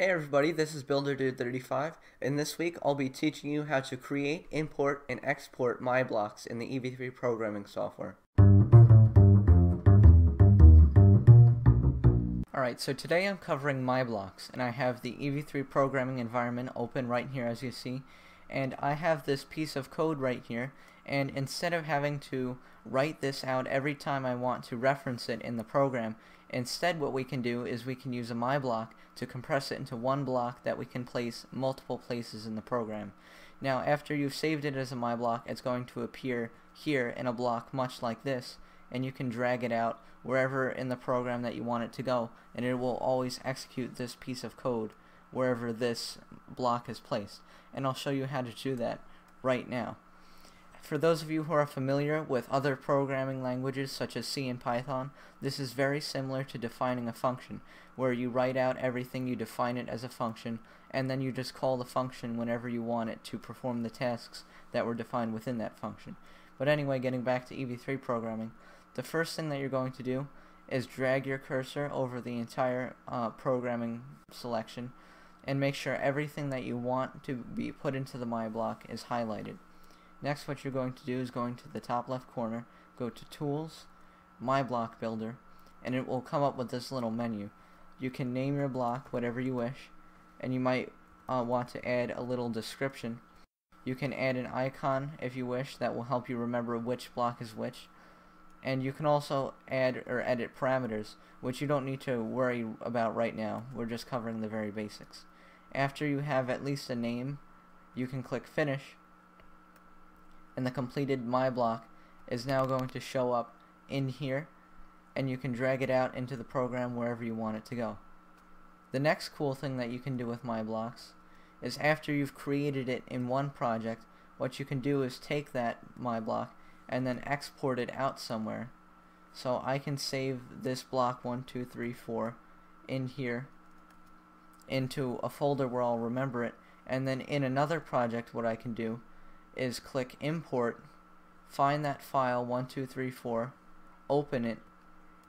Hey everybody, this is BuilderDude35, and this week I'll be teaching you how to create, import, and export MyBlocks in the EV3 programming software. Alright, so today I'm covering MyBlocks, and I have the EV3 programming environment open right here as you see, and I have this piece of code right here, and instead of having to write this out every time I want to reference it in the program, instead what we can do is we can use a my block to compress it into one block that we can place multiple places in the program. Now after you've saved it as a my block it's going to appear here in a block much like this, and you can drag it out wherever in the program that you want it to go, and it will always execute this piece of code wherever this block is placed. And I'll show you how to do that right now. For those of you who are familiar with other programming languages such as C and Python, this is very similar to defining a function, where you write out everything, you define it as a function, and then you just call the function whenever you want it to perform the tasks that were defined within that function. But anyway, getting back to EV3 programming, the first thing that you're going to do is drag your cursor over the entire uh, programming selection and make sure everything that you want to be put into the My block is highlighted. Next what you're going to do is going to the top left corner, go to Tools, My Block Builder, and it will come up with this little menu. You can name your block whatever you wish, and you might uh, want to add a little description. You can add an icon if you wish that will help you remember which block is which. And you can also add or edit parameters, which you don't need to worry about right now. We're just covering the very basics. After you have at least a name, you can click Finish, and the completed My Block is now going to show up in here, and you can drag it out into the program wherever you want it to go. The next cool thing that you can do with My Blocks is after you've created it in one project, what you can do is take that My Block and then export it out somewhere. So I can save this block 1, 2, 3, 4 in here into a folder where I'll remember it and then in another project what I can do is click import find that file 1234 open it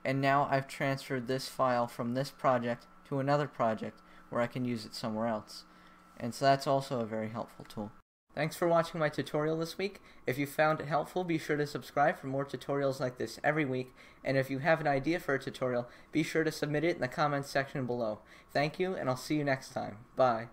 and now I've transferred this file from this project to another project where I can use it somewhere else and so that's also a very helpful tool. Thanks for watching my tutorial this week. If you found it helpful, be sure to subscribe for more tutorials like this every week, and if you have an idea for a tutorial, be sure to submit it in the comments section below. Thank you, and I'll see you next time. Bye.